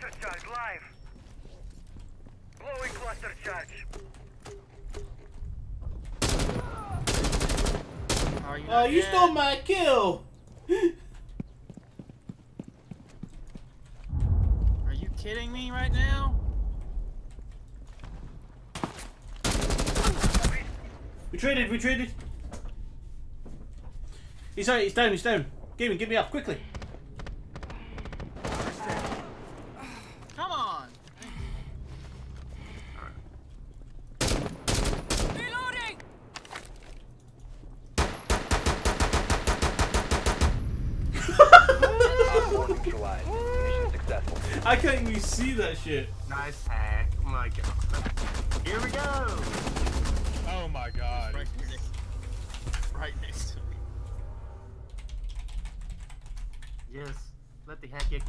Cluster charge live. Blowing cluster charge. Are you Oh, you stole my kill. Are you kidding me right now? We traded, we traded. He's out, he's down, he's down. Gaming, get me up, quickly. I can't even see that shit. Nice hack. Oh my god. Here we go. Oh my god. Right next, right next to me. Yes. Let the hack get